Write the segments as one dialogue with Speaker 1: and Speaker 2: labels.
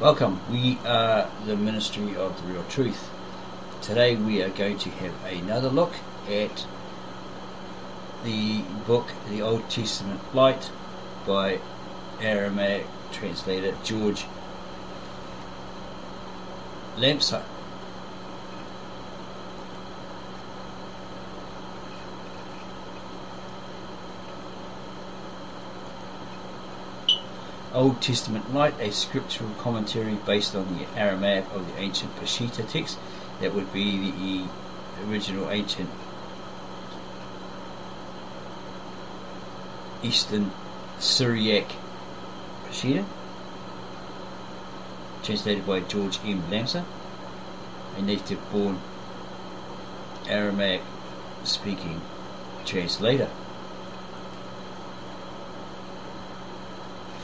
Speaker 1: Welcome. We are the Ministry of the Real Truth. Today we are going to have another look at the book, The Old Testament Light, by Aramaic translator George Lamsa. Old Testament Light, a scriptural commentary based on the Aramaic of the ancient Peshitta text. That would be the original ancient Eastern Syriac Peshitta, translated by George M. Lamsa, a native born Aramaic speaking translator.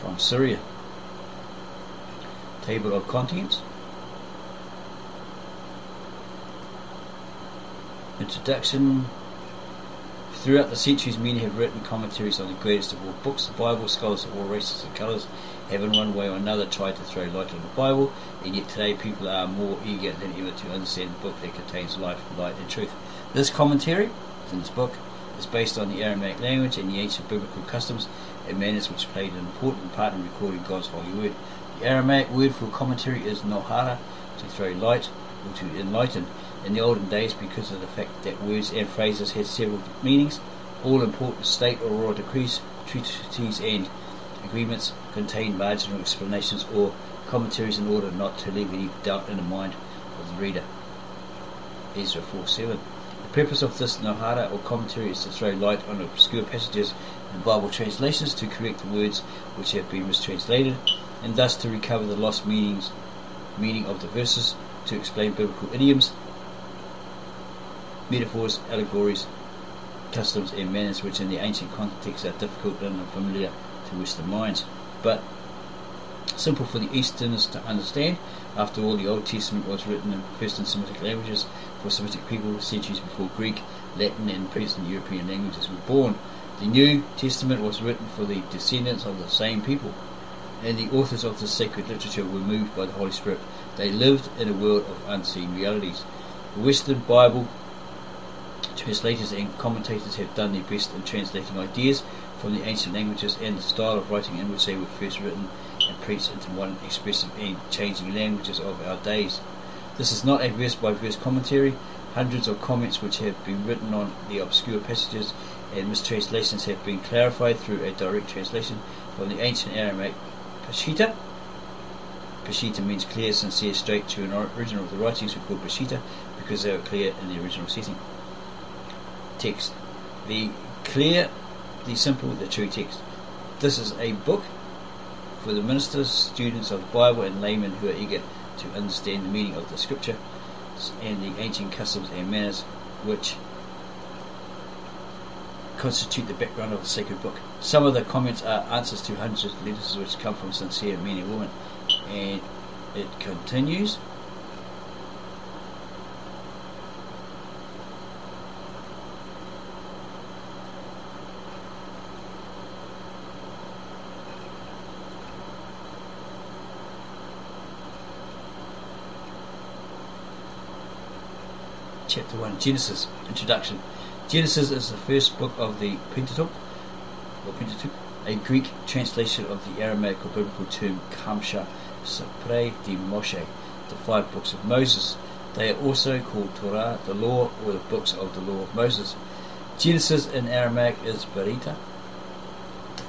Speaker 1: From Syria. Table of contents. Introduction. Throughout the centuries, many have written commentaries on the greatest of all books, the Bible. Scholars of all races and colours have, in one way or another, tried to throw light on the Bible, and yet today people are more eager than ever to understand the book that contains life, light, and truth. This commentary, in this book, is based on the Aramaic language and the ancient biblical customs and manners which played an important part in recording God's holy word. The Aramaic word for commentary is nohara, to throw light or to enlighten. In the olden days, because of the fact that words and phrases had several meanings, all important state or royal decrees, treaties, and agreements contained marginal explanations or commentaries in order not to leave any doubt in the mind of the reader. Ezra 4 7. The purpose of this Nohara or commentary is to throw light on obscure passages Bible translations to correct the words which have been mistranslated, and thus to recover the lost meanings meaning of the verses, to explain biblical idioms, metaphors, allegories, customs, and manners which in the ancient context are difficult and unfamiliar to Western minds. But simple for the Easterners to understand. After all, the Old Testament was written in first in Semitic languages for Semitic people centuries before Greek, Latin, and present European languages were born. The New Testament was written for the descendants of the same people, and the authors of the sacred literature were moved by the Holy Spirit. They lived in a world of unseen realities. The Western Bible translators and commentators have done their best in translating ideas from the ancient languages and the style of writing in which they were first written and preached into modern expressive and changing languages of our days. This is not a verse by verse commentary. Hundreds of comments which have been written on the obscure passages Uh, and mistranslations have been clarified through a direct translation from the ancient Aramaic Peshitta. Peshitta means clear, sincere, straight to an original of the writings were called Peshitta because they were clear in the original setting. Text. The clear, the simple, the true text. This is a book for the ministers, students of the Bible, and laymen who are eager to understand the meaning of the scripture and the ancient customs and manners which constitute the background of the sacred book. Some of the comments are answers to hundreds of letters which come from sincere men and women. And it continues. chapter 1, Genesis, introduction. Genesis is the first book of the Pentateuch, or Pentateuch, a Greek translation of the Aramaic or biblical term Kamsha Sapre de Moshe, the five books of Moses. They are also called Torah, the law, or the books of the law of Moses. Genesis in Aramaic is Berita,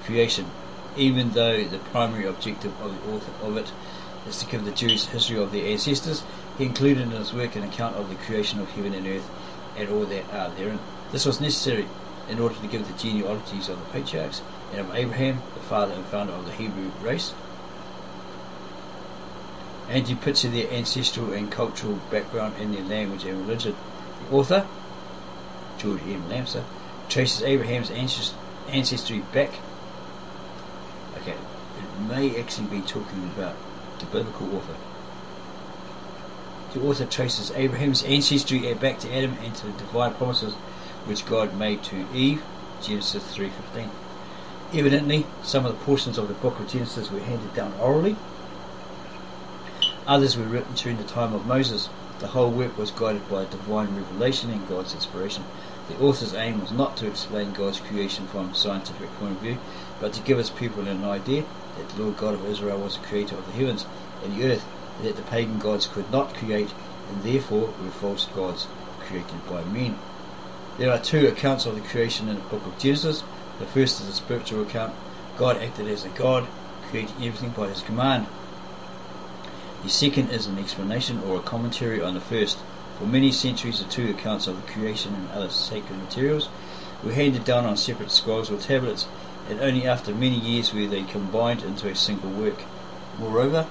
Speaker 1: creation, even though the primary objective of the author of it is to give the Jews history of their ancestors. He included in his work an account of the creation of heaven and earth and all that are therein. This was necessary in order to give the genealogies of the patriarchs and of Abraham, the father and founder of the Hebrew race, and to picture their ancestral and cultural background in their language and religion. The author, George M. Lamsa, traces Abraham's ancestry back. Okay, it may actually be talking about the biblical author. The author traces Abraham's ancestry back to Adam and to the divine promises which God made to Eve, Genesis 3.15. Evidently, some of the portions of the book of Genesis were handed down orally Others were written during the time of Moses. The whole work was guided by divine revelation and God's inspiration. The author's aim was not to explain God's creation from a scientific point of view, but to give his people an idea that the Lord God of Israel was the creator of the heavens and the earth, and that the pagan gods could not create, and therefore were false gods created by men. There are two accounts of the creation in the book of Genesis. The first is a spiritual account. God acted as a God, creating everything by his command. The second is an explanation or a commentary on the first. For many centuries, the two accounts of the creation and other sacred materials were handed down on separate scrolls or tablets, and only after many years were they combined into a single work. Moreover,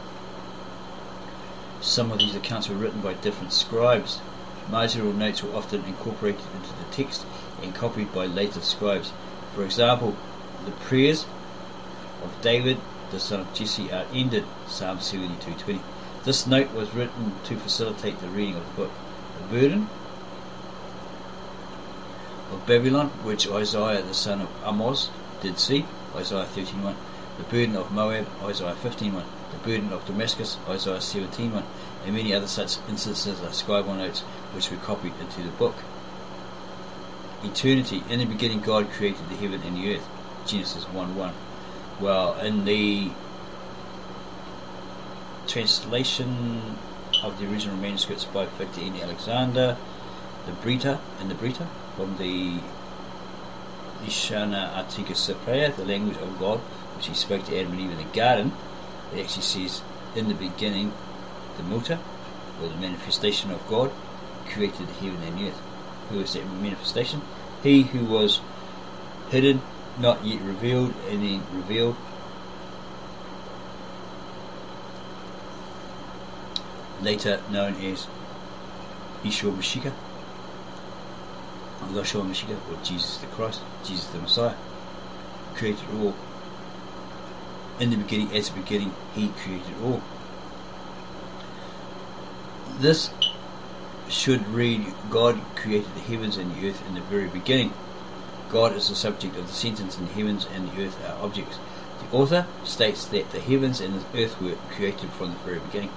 Speaker 1: some of these accounts were written by different scribes. Marginal notes were often incorporated into the text and copied by later scribes. For example, the prayers of David, the son of Jesse, are ended, Psalm 72:20. This note was written to facilitate the reading of the book the burden of Babylon, which Isaiah the son of Amos did see, Isaiah 13.1. The burden of Moab, Isaiah 15.1. The burden of Damascus, Isaiah 17.1. And many other such instances are scribal notes which were copied into the book. Eternity. In the beginning God created the heaven and the earth. Genesis 1.1. Well, in the translation of the original manuscripts by Victor N. Alexander, the Brita and the Brita from the Ishana Atika Sapaya, the language of God, which he spoke to Adam and Eve in the garden. It actually says, in the beginning, the Muta, or the manifestation of God, created the heaven and earth. Who is that manifestation? He who was hidden, not yet revealed, and then revealed later known as Yeshua Mashiach, Yeshua Mashiach, or Jesus the Christ, Jesus the Messiah, created all. In the beginning, as the beginning, He created all. This should read God created the heavens and the earth in the very beginning. God is the subject of the sentence, and the heavens and the earth are objects. The author states that the heavens and the earth were created from the very beginning.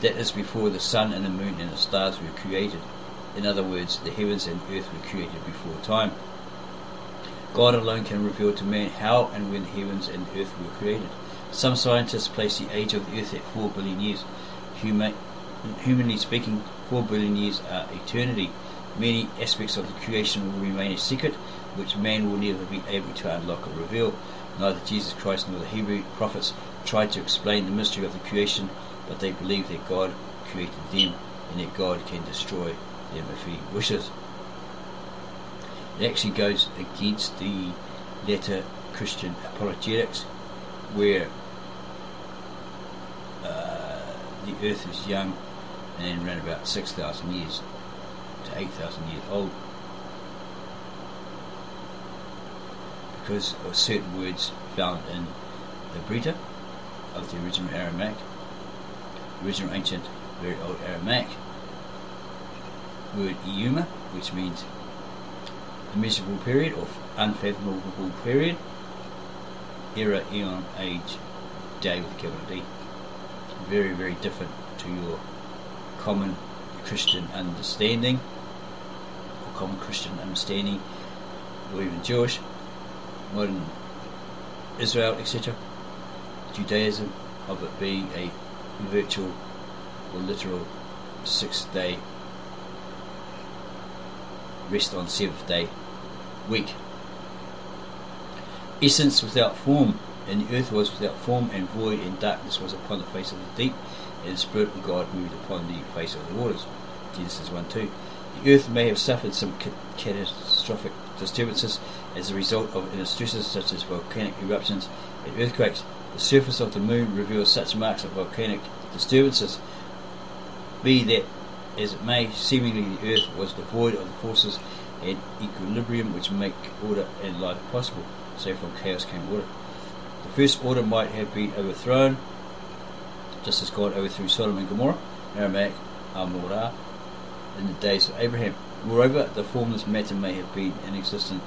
Speaker 1: That is before the sun and the moon and the stars were created. In other words, the heavens and earth were created before time. God alone can reveal to man how and when heavens and earth were created. Some scientists place the age of the earth at 4 billion years. Human, humanly speaking, 4 billion years are eternity. Many aspects of the creation will remain a secret, which man will never be able to unlock or reveal. Neither Jesus Christ nor the Hebrew prophets tried to explain the mystery of the creation but they believe that God created them and that God can destroy them if He wishes. It actually goes against the latter Christian apologetics, where uh, the earth is young and around about 6,000 years to 8,000 years old. Because of certain words found in the Brita of the original Aramaic original ancient, very old Aramaic word Iuma, which means immeasurable period or unfathomable period, era, eon, age, day with capital D. Very, very different to your common Christian understanding, or common Christian understanding, or even Jewish, modern Israel, etc. Judaism of it being a virtual or literal six day rest on seventh day week. Essence without form, and the earth was without form and void, and darkness was upon the face of the deep, and the Spirit of God moved upon the face of the waters. Genesis 1 2. The earth may have suffered some catastrophic disturbances as a result of inner stresses such as volcanic eruptions and earthquakes, the surface of the moon reveals such marks of volcanic disturbances. Be that as it may, seemingly the earth was devoid of the forces and equilibrium which make order and life possible. So from chaos came order. The first order might have been overthrown, just as God overthrew Sodom and Gomorrah, Aramaic Amorah, in the days of Abraham. Moreover, the formless matter may have been in existence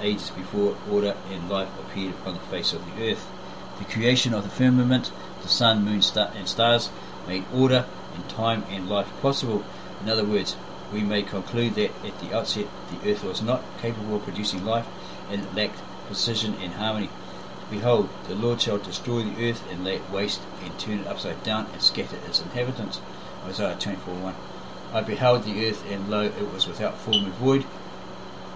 Speaker 1: ages before order and life appeared upon the face of the earth. The creation of the firmament, the sun, moon, star, and stars made order and time and life possible. In other words, we may conclude that at the outset the earth was not capable of producing life and lacked precision and harmony. Behold, the Lord shall destroy the earth and lay it waste and turn it upside down and scatter its inhabitants. Isaiah 24 1. I beheld the earth, and lo, it was without form and void,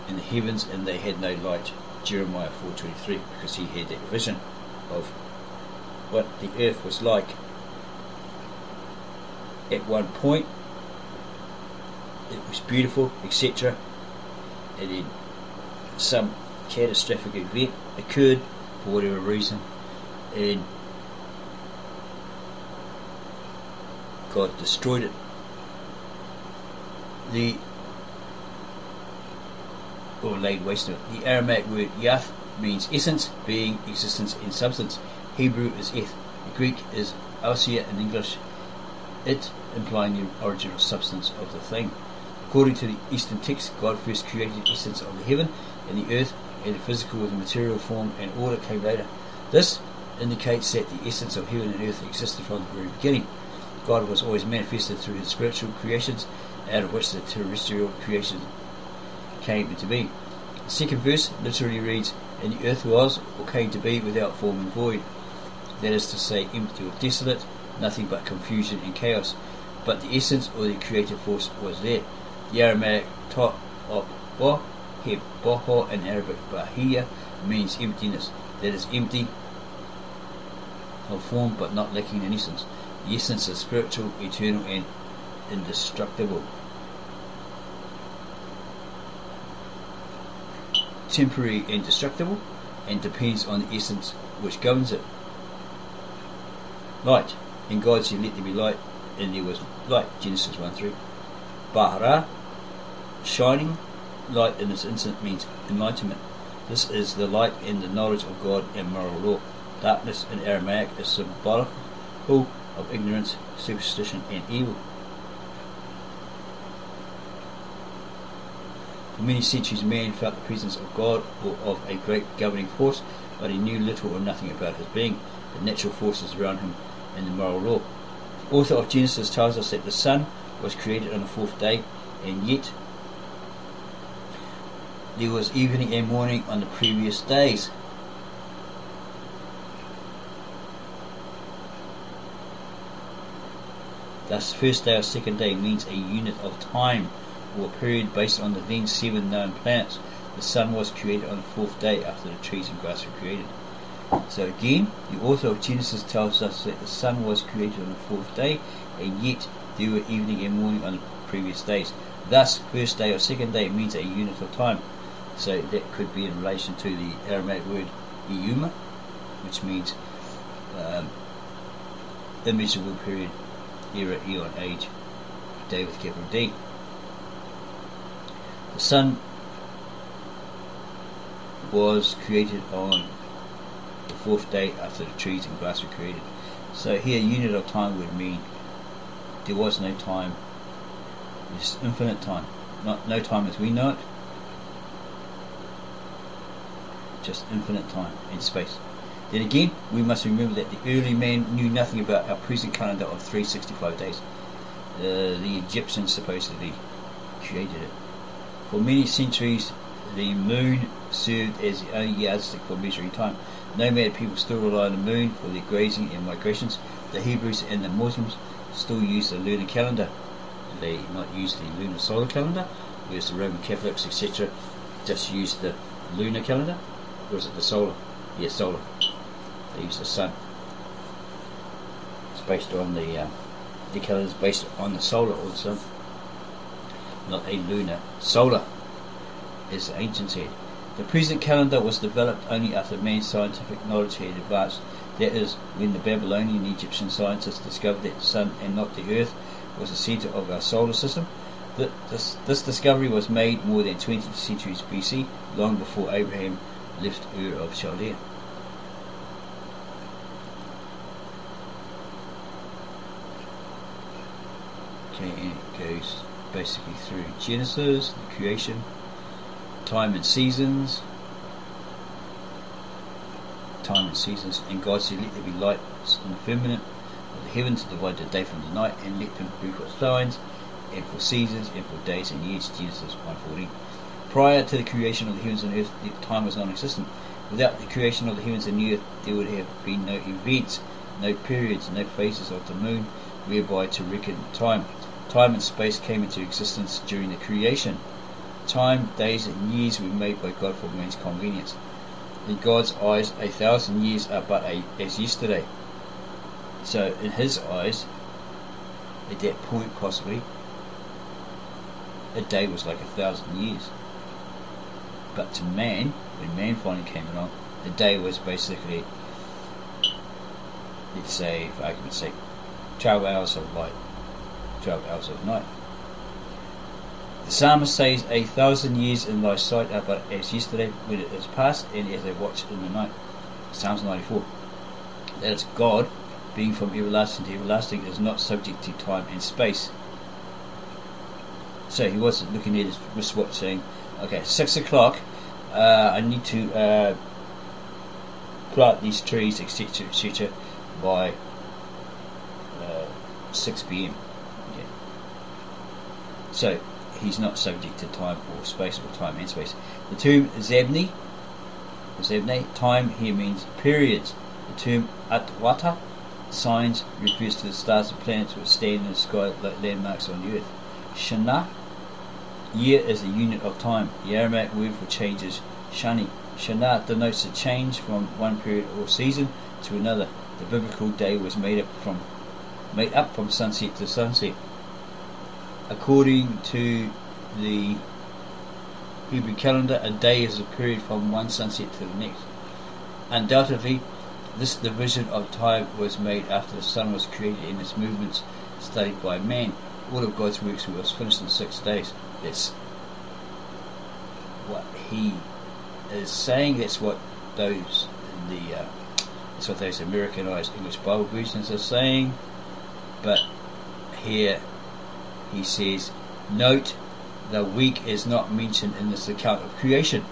Speaker 1: in the heavens, and they had no light. Jeremiah 4:23, because he had that vision of what the earth was like at one point. It was beautiful, etc. And then some catastrophic event occurred for whatever reason, and God destroyed it the or laid waste it. The Aramaic word yath means essence, being, existence, and substance. Hebrew is eth. Greek is ousia in English, it implying the original substance of the thing. According to the Eastern text, God first created the essence of the heaven and the earth, and the physical with material form and order came later. This indicates that the essence of heaven and earth existed from the very beginning. God was always manifested through his spiritual creations out of which the terrestrial creation came into being. The second verse literally reads, And the earth was, or came to be, without form and void. That is to say, empty or desolate, nothing but confusion and chaos. But the essence or the creative force was there. The Aramaic ta of bo, boho, and Arabic bahia means emptiness. That is empty of form but not lacking in essence. The essence is spiritual, eternal, and indestructible. Temporary and destructible, and depends on the essence which governs it. Light. In God said, Let there be light, and there was light. Genesis 1 3. Bahara. Shining. Light in this instant means enlightenment. This is the light in the knowledge of God and moral law. Darkness in Aramaic is symbolical of ignorance, superstition, and evil. For many centuries, man felt the presence of God or of a great governing force, but he knew little or nothing about his being, the natural forces around him, and the moral law. The author of Genesis tells us that the sun was created on the fourth day, and yet there was evening and morning on the previous days. Thus, first day or second day means a unit of time or period based on the then seven known planets. The sun was created on the fourth day after the trees and grass were created. So again, the author of Genesis tells us that the sun was created on the fourth day, and yet there were evening and morning on the previous days. Thus, first day or second day means a unit of time. So that could be in relation to the Aramaic word Iuma, which means um, immeasurable period, era, eon, age, day with capital D. The sun was created on the fourth day after the trees and grass were created. So here, unit of time would mean there was no time. It's infinite time. Not no time as we know it. Just infinite time in space. Then again, we must remember that the early man knew nothing about our present calendar of 365 days. Uh, the Egyptians supposedly created it. For many centuries, the moon served as the only yardstick for measuring time. Nomad people still rely on the moon for their grazing and migrations. The Hebrews and the Muslims still use the lunar calendar. They might use the lunar solar calendar, whereas the Roman Catholics, etc., just use the lunar calendar. Is it the solar? Yes, solar. They use the sun. It's based on the uh, the calendar is based on the solar sun not a lunar, solar, is the ancients said. The present calendar was developed only after man's scientific knowledge had advanced. That is, when the Babylonian Egyptian scientists discovered that the sun and not the earth was the center of our solar system. This, this discovery was made more than 20 centuries BC, long before Abraham left Ur of Chaldea. Okay, and it goes basically through Genesis, the creation, time and seasons, time and seasons. And God said, Let there be lights in the firmament of the heavens to divide the day from the night, and let them be for signs, and for seasons, and for days and years. Genesis 1.14 Prior to the creation of the humans on earth, time was non-existent. Without the creation of the humans and the earth, there would have been no events, no periods, no phases of the moon whereby to reckon time. Time and space came into existence during the creation. Time, days, and years were made by God for man's convenience. In God's eyes, a thousand years are but a, as yesterday. So, in His eyes, at that point, possibly, a day was like a thousand years. But to man, when man finally came along, the day was basically, let's say, I could say, 12 hours of light, 12 hours of night. The psalmist says, A thousand years in thy sight are but as yesterday when it is past, and as a watch in the night. Psalms 94. That is God, being from everlasting to everlasting, is not subject to time and space. So he wasn't looking at his wristwatch saying, okay, six o'clock, uh, I need to uh, plant these trees, etc., etc., by uh, 6 p.m. So he's not subject to time or space or time and space. The term Zabni, Zabne, time here means periods. The term Atwata, signs, refers to the stars and planets which stand in the sky like landmarks on the earth. Shana, Year is a unit of time. The Aramaic word for change is shani. Shana denotes a change from one period or season to another. The biblical day was made up from made up from sunset to sunset. According to the Hebrew calendar, a day is a period from one sunset to the next. Undoubtedly, this division of time was made after the sun was created and its movements studied by man. All of God's works was finished in six days. That's what he is saying. That's what those the uh, that's what those Americanized English Bible versions are saying. But here he says, note the week is not mentioned in this account of creation.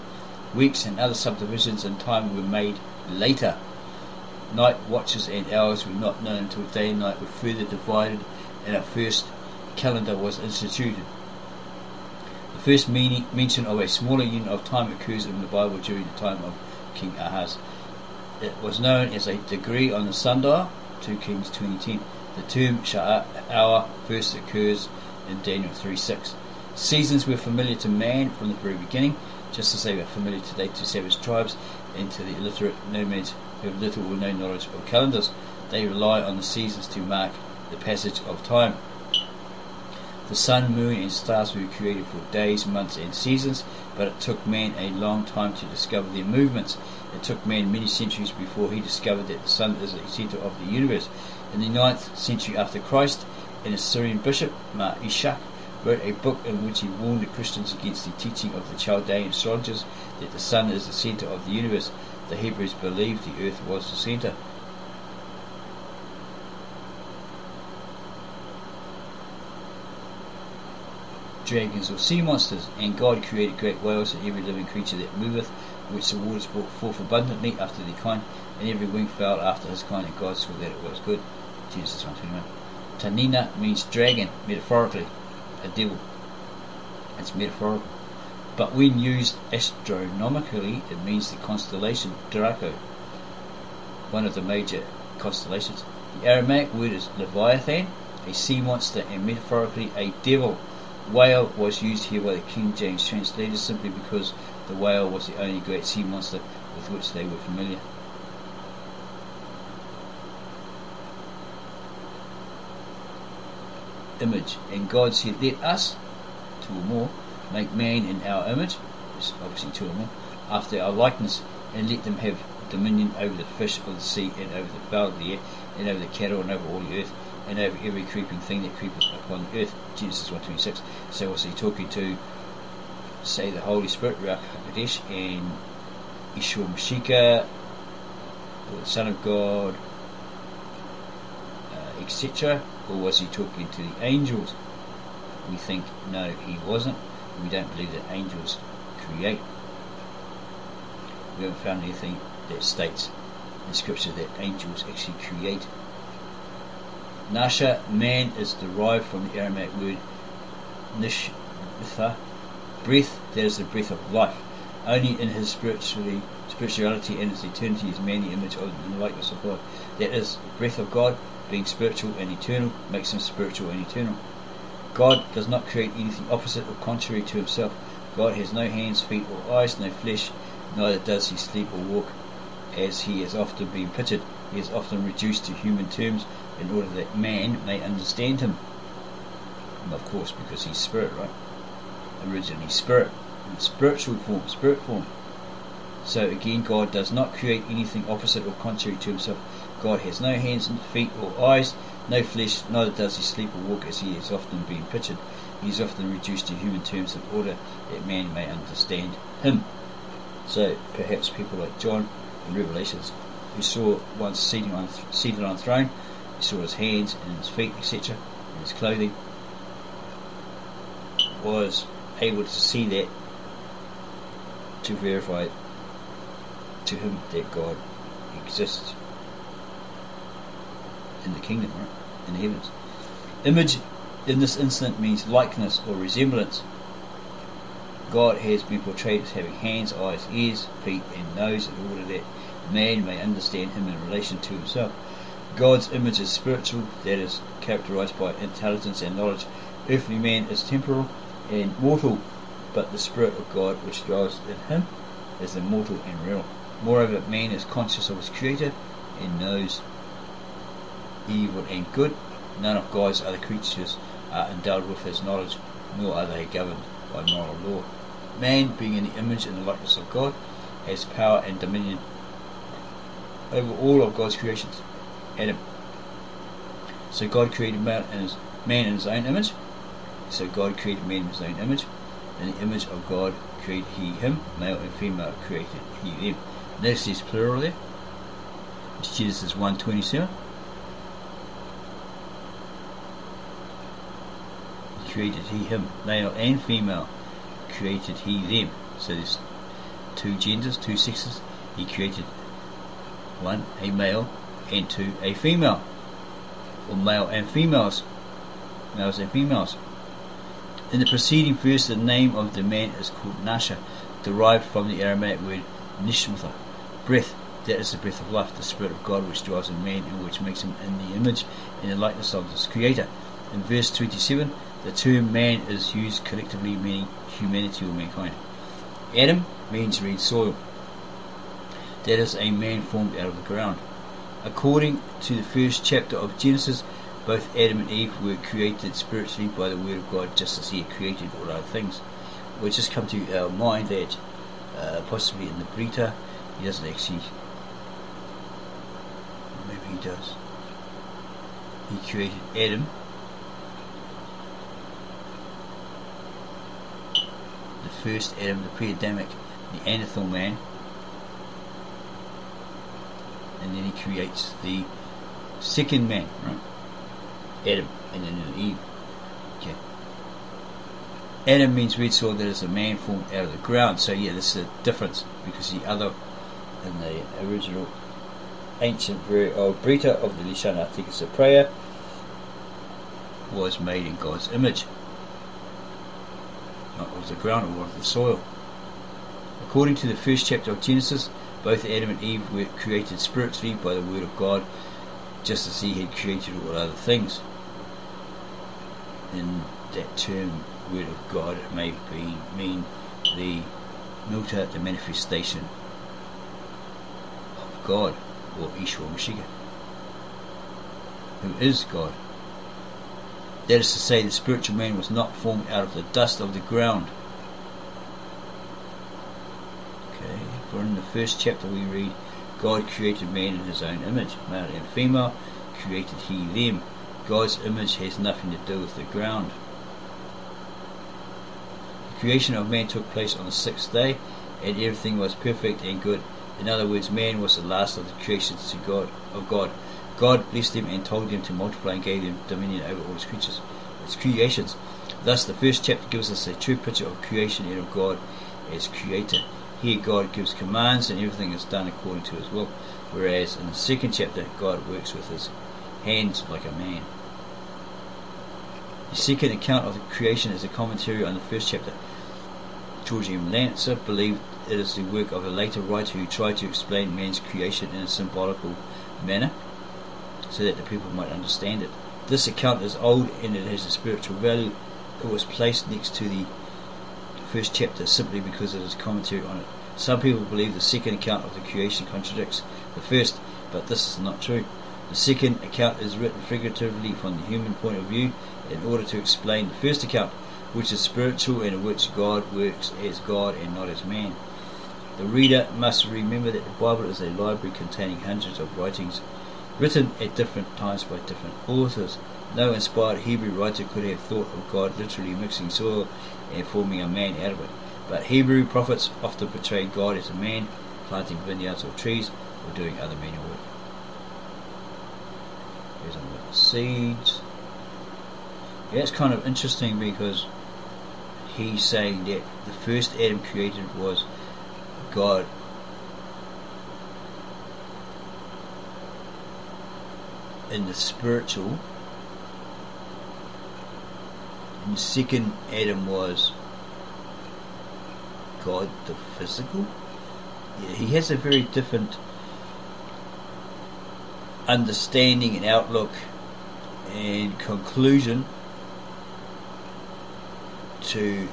Speaker 1: Weeks and other subdivisions in time were made later. Night watches and hours were not known until day and night were further divided and a first calendar was instituted first meaning, mention of a smaller unit of time occurs in the Bible during the time of King Ahaz. It was known as a degree on the sundial, 2 Kings 2010. The term hour first occurs in Daniel 3.6. Seasons were familiar to man from the very beginning, just as they were familiar today to savage tribes and to the illiterate nomads who have little or no knowledge of calendars. They rely on the seasons to mark the passage of time. The sun, moon, and stars were created for days, months, and seasons, but it took man a long time to discover their movements. It took man many centuries before he discovered that the sun is the center of the universe. In the ninth century after Christ, an Assyrian bishop, Mar Ishak, wrote a book in which he warned the Christians against the teaching of the Chaldean astrologers that the sun is the center of the universe. The Hebrews believed the earth was the center. Dragons, or sea monsters, and God created great whales and every living creature that moveth, which the waters brought forth abundantly after their kind, and every winged fowl after his kind, and God saw that it was good. Genesis 121. Tanina means dragon, metaphorically, a devil. It's metaphorical. But when used astronomically, it means the constellation Draco, one of the major constellations. The Aramaic word is Leviathan, a sea monster, and metaphorically a devil whale was used here by the King James translators simply because the whale was the only great sea monster with which they were familiar. Image. And God said, Let us, two or more, make man in our image, it's obviously two or more, after our likeness, and let them have dominion over the fish of the sea, and over the fowl of the air, and over the cattle, and over all the earth, and over every creeping thing that creepeth upon the earth. Genesis 1.26. So was he talking to, say, the Holy Spirit, Ruach HaKodesh, and Yeshua Mashiach, or the Son of God, uh, etc., or was he talking to the angels? We think, no, he wasn't. We don't believe that angels create. We haven't found anything that states in scripture that angels actually create. Nasha, man, is derived from the Aramaic word nishmitha, breath, that is the breath of life. Only in his spirituality and his eternity is man the image of the likeness of God. That is, the breath of God, being spiritual and eternal, makes him spiritual and eternal. God does not create anything opposite or contrary to himself. God has no hands, feet, or eyes, no flesh, neither does he sleep or walk, as he has often been pictured. He is often reduced to human terms in order that man may understand him. And of course, because he's spirit, right? Originally spirit, in spiritual form, spirit form. So again, God does not create anything opposite or contrary to himself. God has no hands, and feet, or eyes, no flesh, neither does he sleep or walk as he has often been pictured. He is often reduced to human terms in order that man may understand him. So perhaps people like John in Revelations, who saw one seated on, seated on a throne, he saw his hands and his feet, etc., and his clothing, was able to see that to verify to him that God exists in the kingdom, right? In the heavens. Image in this instant means likeness or resemblance. God has been portrayed as having hands, eyes, ears, feet, and nose in order that man may understand him in relation to himself. God's image is spiritual, that is characterized by intelligence and knowledge. Earthly man is temporal and mortal, but the Spirit of God which dwells in him is immortal and real. Moreover, man is conscious of his Creator and knows evil and good. None of God's other creatures are endowed with his knowledge, nor are they governed by moral law. Man, being in the image and the likeness of God, has power and dominion over all of God's creations. Adam. So God created man in his, man in his own image. So God created man in his own image. In the image of God created he him, male and female created he them. This is plural there. It's Genesis 1.27. He created he him, male and female created he them. So there's two genders, two sexes. He created one, a male, and two, a female. Or male and females. Males and females. In the preceding verse, the name of the man is called Nasha, derived from the Aramaic word Nishmatha, breath. That is the breath of life, the Spirit of God which dwells in man and which makes him in the image and the likeness of his Creator. In verse 27, the term man is used collectively meaning humanity or mankind. Adam means red soil. That is a man formed out of the ground. According to the first chapter of Genesis, both Adam and Eve were created spiritually by the Word of God just as He had created all other things. We just come to our mind that uh, possibly in the Brita, He doesn't actually, maybe He does. He created Adam the first Adam, the pre-Adamic, the Neanderthal man, and then he creates the second man, right? Adam, and then Eve. Okay. Adam means red soil that is a man formed out of the ground. So yeah, this is a difference because the other in the original ancient very old Brita of the Lishana Articus prayer was made in God's image. Not of the ground or of the soil. According to the first chapter of Genesis, both Adam and Eve were created spiritually by the Word of God, just as He had created all other things. In that term, Word of God, it may be, mean the Milta, the manifestation of God, or Ishwa Mashiach, who is God. That is to say, the spiritual man was not formed out of the dust of the ground. Okay, for in the first chapter we read, God created man in his own image, male and female created he them. God's image has nothing to do with the ground. The creation of man took place on the sixth day, and everything was perfect and good. In other words, man was the last of the creations to God of God. God blessed them and told them to multiply and gave them dominion over all his creatures, his creations. Thus, the first chapter gives us a true picture of creation and of God as creator. Here, God gives commands and everything is done according to his will. whereas in the second chapter, God works with his hands like a man. The second account of the creation is a commentary on the first chapter. George M. Lamsa believed it is the work of a later writer who tried to explain man's creation in a symbolical manner so that the people might understand it. This account is old and it has a spiritual value. It was placed next to the first chapter simply because it is commentary on it. Some people believe the second account of the creation contradicts the first, but this is not true. The second account is written figuratively from the human point of view in order to explain the first account, which is spiritual and in which God works as God and not as man. The reader must remember that the Bible is a library containing hundreds of writings written at different times by different authors. No inspired Hebrew writer could have thought of God literally mixing soil and forming a man out of it. But Hebrew prophets often portray God as a man planting vineyards or trees or doing other manual work. Here's the seeds. Yeah, it's kind of interesting because he's saying that the first Adam created was God in the spiritual. And second Adam was God the physical. He has a very different understanding and outlook and conclusion to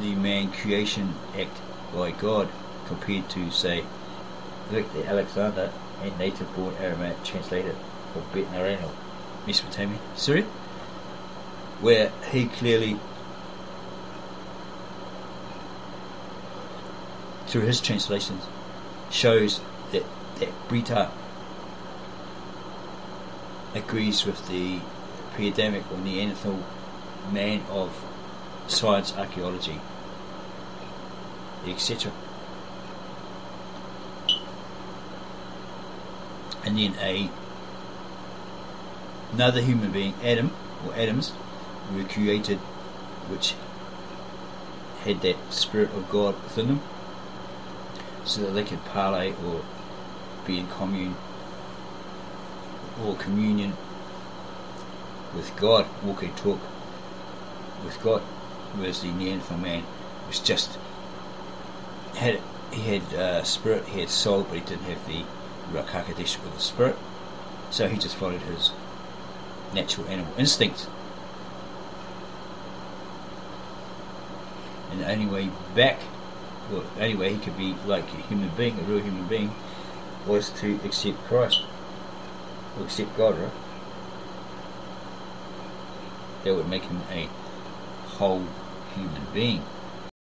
Speaker 1: the man creation act by God compared to, say, Victor Alexander and native born Aramaic translator of Bet Nareno, Mesopotamia, Syria, where he clearly, through his translations, shows that, that Brita agrees with the pre-Adamic or Neanderthal man of science, archaeology, etc. And then a another human being, Adam or Adams, were created, which had that spirit of God within them, so that they could parlay or be in commune or communion with God, walk and talk with God, whereas the Neanderthal man was just had he had uh, spirit, he had soul, but he didn't have the Ruach Hakodesh or the spirit, so he just followed his natural animal instinct. And the only way back, the only way he could be like a human being, a real human being, was to accept Christ or accept God, right? That would make him a whole human being.